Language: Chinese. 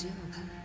十分考。